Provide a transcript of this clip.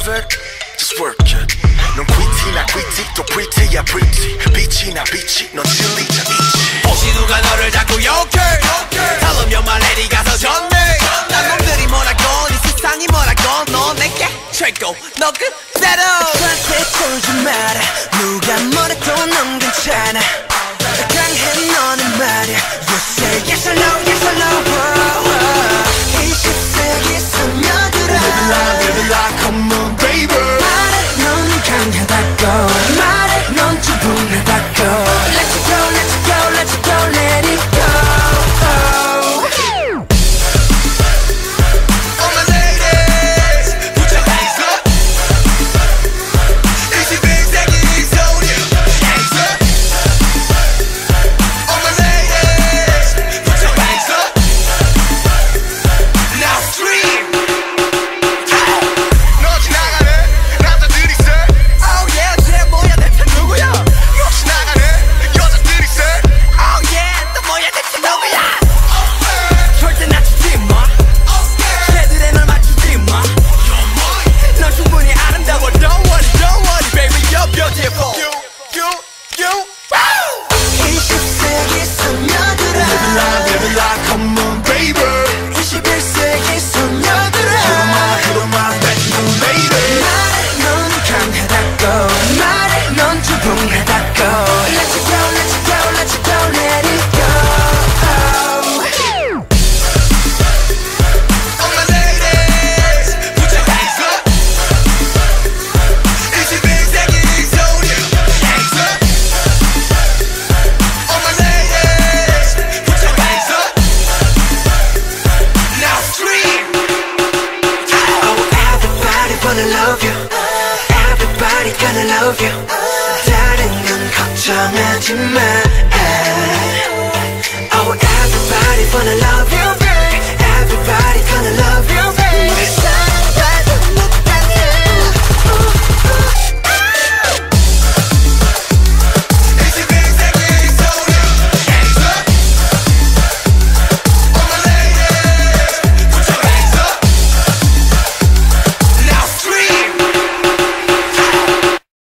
perfect? Just work it. 넌 quity나 quity 또 pretty야 pretty. 빛이나 빛이 넌 진리자 이치 혹시 누가 너를 자꾸 욕해? 다음면 말해리 가서 전해. 난 놈들이 뭐라건 이 세상이 뭐라건 너 내게 최고 너 그대로. 그렇게 쫄지 마라. 누가 뭐래도 넌 괜찮아. gonna love you 다른 건 걱정하지 마